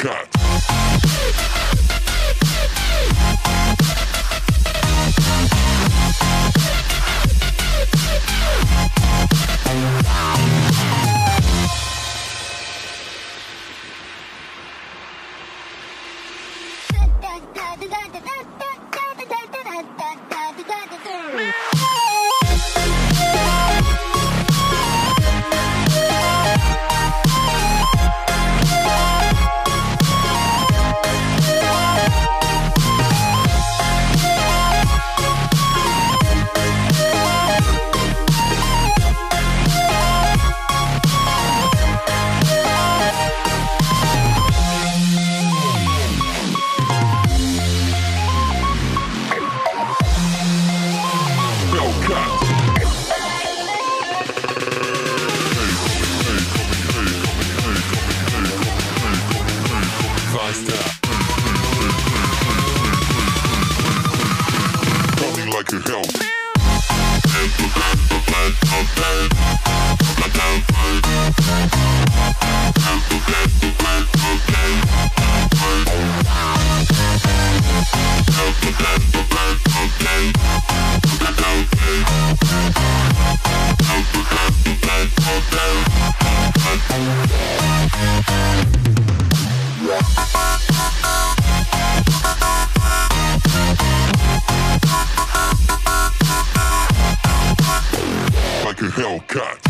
cut. Hellcat.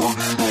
Oh.